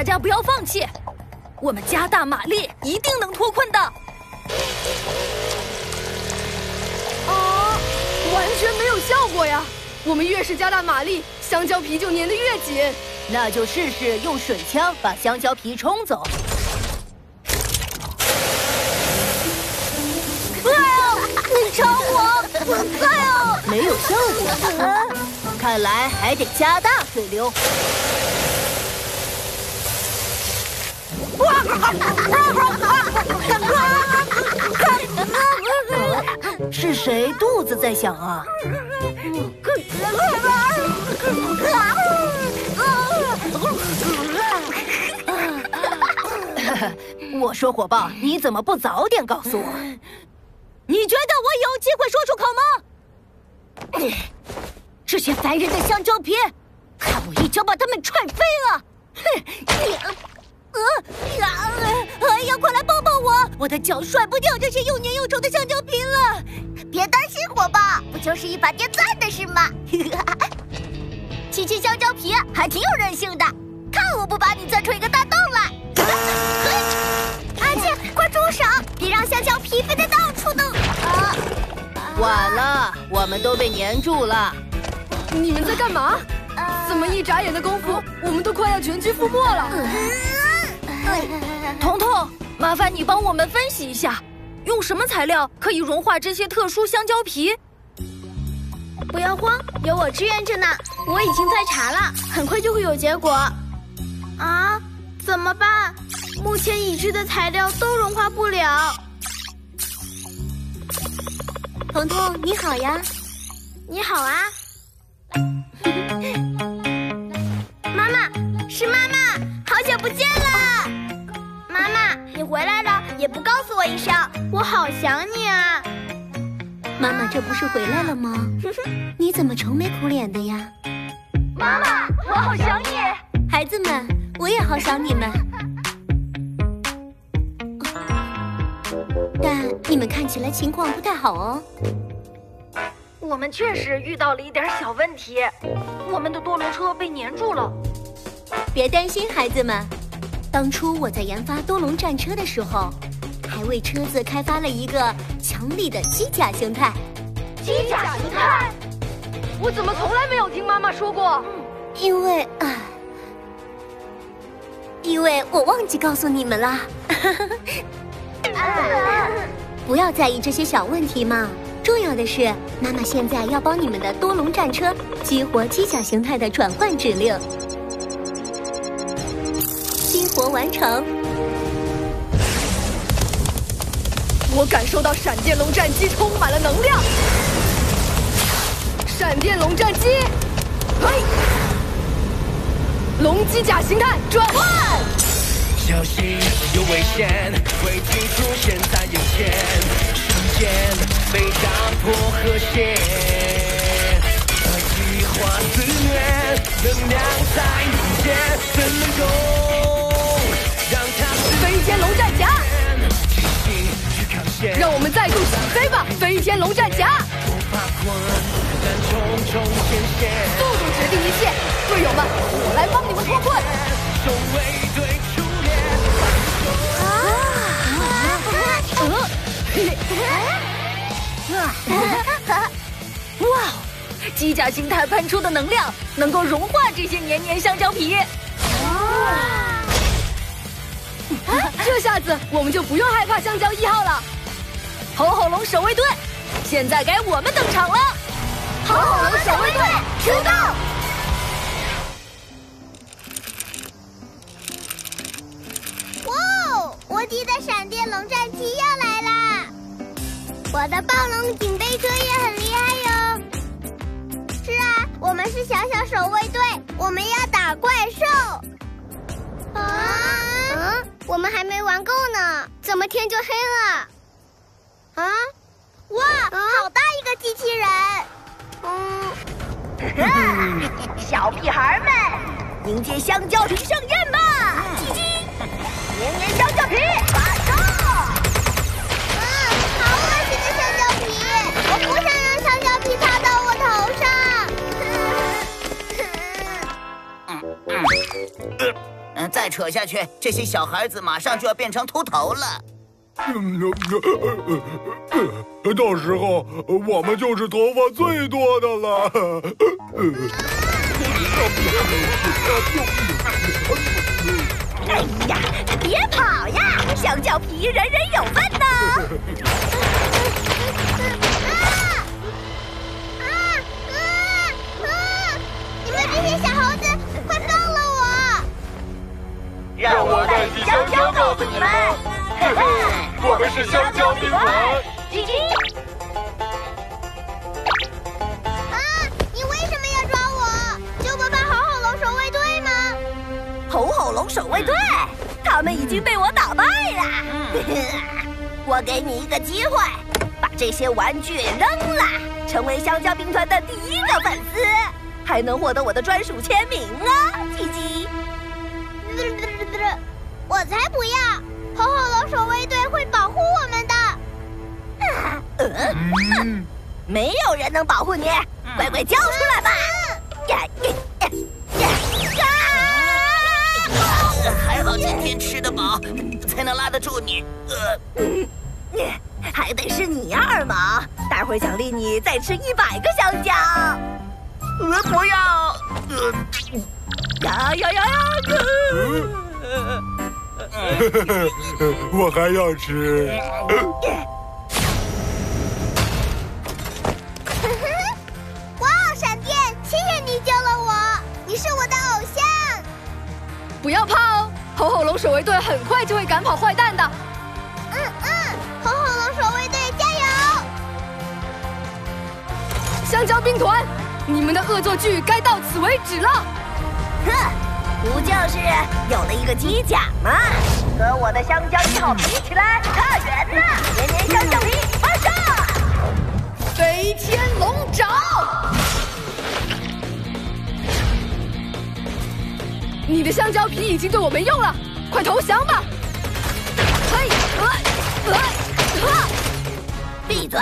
大家不要放弃，我们加大马力，一定能脱困的。啊，完全没有效果呀！我们越是加大马力，香蕉皮就粘得越紧。那就试试用水枪把香蕉皮冲走。你吵我！哎呦，没有效果，看来还得加大水流。是谁肚子在响啊？我说火爆，你怎么不早点告诉我？你觉得我有机会说出口吗？这些烦人的香蕉皮，看我一脚把他们踹飞了！哼！我！的脚甩不掉这些又黏又稠的香蕉皮了。别担心，火爆，不就是一把电钻的事吗？七七香蕉皮还挺有韧性的，看我不把你钻出一个大洞来！阿切，快住手！别让香蕉皮飞得到处都。啊！晚了，我们都被粘住了。你们在干嘛？怎么一眨眼的功夫，我们都快要全军覆没了？彤彤，麻烦你帮我们分析一下，用什么材料可以融化这些特殊香蕉皮？不要慌，有我支援着呢。我已经在查了，很快就会有结果。啊？怎么办？目前已知的材料都融化不了。彤彤，你好呀！你好啊！妈妈，是妈妈，好久不见了！也不告诉我一声，我好想你啊！妈妈，这不是回来了吗？你怎么愁眉苦脸的呀？妈妈，我好想你！孩子们，我也好想你们。但你们看起来情况不太好哦。我们确实遇到了一点小问题，我们的多轮车被粘住了。别担心，孩子们。当初我在研发多龙战车的时候，还为车子开发了一个强力的机甲形态。机甲形态？我怎么从来没有听妈妈说过？因为啊，因为我忘记告诉你们了。不要在意这些小问题嘛。重要的是，妈妈现在要帮你们的多龙战车激活机甲形态的转换指令。激活完成。我感受到闪电龙战机充满了能量。闪电龙战机，嘿！龙机甲形态转换。小心有危险，危机出现在眼前，瞬间被打破和谐，天龙战甲！速度决定一切，队友们，我来帮你们脱困。哇！机甲形态喷出的能量能够融化这些黏黏香蕉皮。这下子我们就不用害怕香蕉一号了。吼吼龙守卫队，现在该我们登场了。吼吼龙守卫队出动！哇哦！无敌的闪电龙战机要来啦！我的暴龙警备车也很厉害哟。是啊，我们是小小守卫队，我们要打怪兽。啊？嗯？我们还没玩够呢，怎么天就黑了？啊！哇，好大一个机器人！嗯，小屁孩们，迎接香蕉皮盛宴吧！叽叽，黏黏香蕉皮发射！嗯，好恶心的香蕉皮，我不想让香蕉皮擦到我头上。嗯嗯，再扯下去，这些小孩子马上就要变成秃头了。到时候我们就是头发最多的了。哎呀，别跑呀！香蕉皮人人有份呢。啊啊啊！你们这些小猴子，快放了我！让我代替香蕉告诉你们，嘿嘿，我们是香蕉兵团。啊！你为什么要抓我？就不怕吼吼龙守卫队吗？吼吼龙守卫队，他们已经被我打败了。我给你一个机会，把这些玩具扔了，成为香蕉兵团的第一个粉丝，还能获得我的专属签名啊！叽叽。我才不要！吼吼龙守卫队会保护我们的。呃，哼，没有人能保护你，乖乖交出来吧！呀呀呀呀！还好今天吃得饱，才能拉得住你。呃，你还得是你呀，二毛！待会儿奖励你再吃一百个香蕉。呃，不要！呃，呀呀呀呀！我还要吃。哇，闪电！谢谢你救了我，你是我的偶像。不要怕哦，吼吼龙守卫队很快就会赶跑坏蛋的。嗯嗯，吼吼龙守卫队加油！香蕉兵团，你们的恶作剧该到此为止了。哼，不就是有了一个机甲吗？和我的香蕉一号比起来，差远了！年年香蕉皮，发射！飞天龙爪！你的香蕉皮已经对我没用了，快投降吧！嘿，呃，呃，呃闭嘴！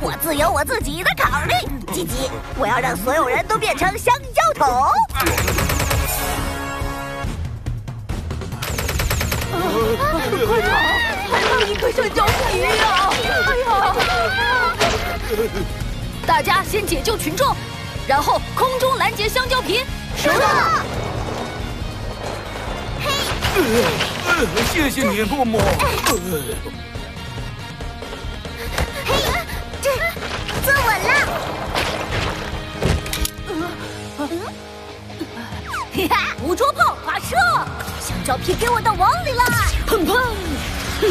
我自有我自己的考虑。吉吉，我要让所有人都变成香蕉快跑。还有一个香蕉皮呀！哎呀！大家先解救群众，然后空中拦截香蕉皮。收到。呃谢谢你，默默。嘿，这坐稳了。嘿哈，捕捉炮发射，香蕉皮给我到网里来！砰砰！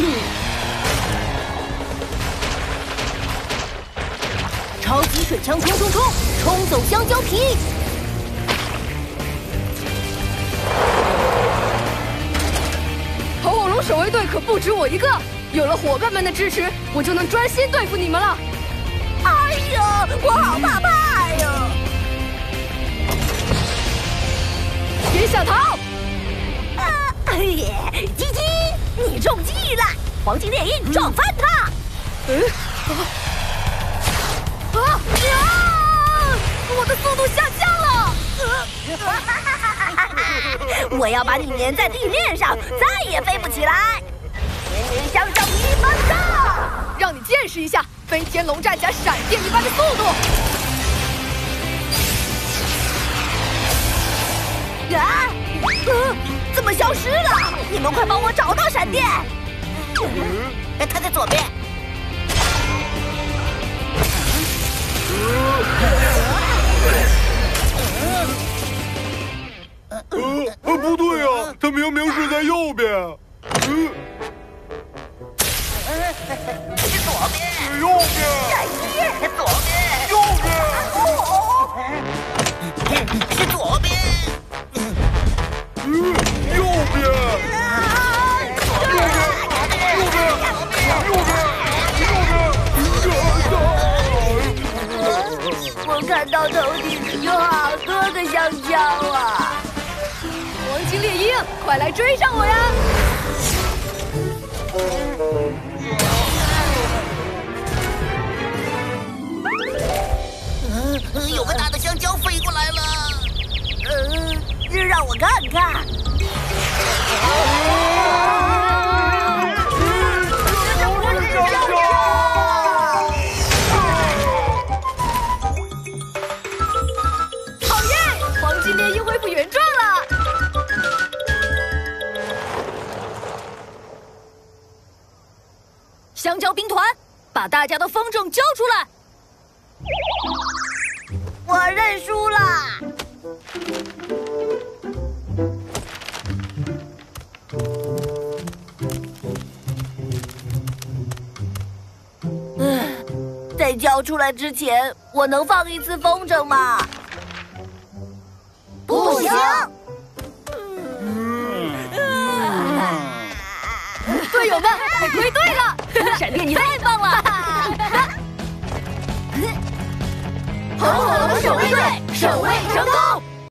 超级水枪冲冲冲，冲走香蕉皮！吼吼龙守卫队可不止我一个，有了伙伴们的支持，我就能专心对付你们了。哎呀，我好怕怕呀！别想逃！啊，哎呀，鸡鸡，你中计了！黄金猎鹰撞翻他！嗯，啊啊啊！我的速度下降了！我要把你粘在地面上，再也飞不起来！年年香蕉皮发射！让你见识一下飞天龙战甲闪电一般的速度！么消失了？你们快帮我找到闪电！哎，他在左边。呃，呃，不对看到头顶有好多的香蕉啊！黄金猎鹰，快来追上我呀！嗯，有个大的香蕉飞过来了。呃，让让我看看。香蕉兵团，把大家的风筝交出来！我认输了。唉，在交出来之前，我能放一次风筝吗？不行，嗯队友们，快归队了！闪电你太棒了！红火龙守卫队守卫成功。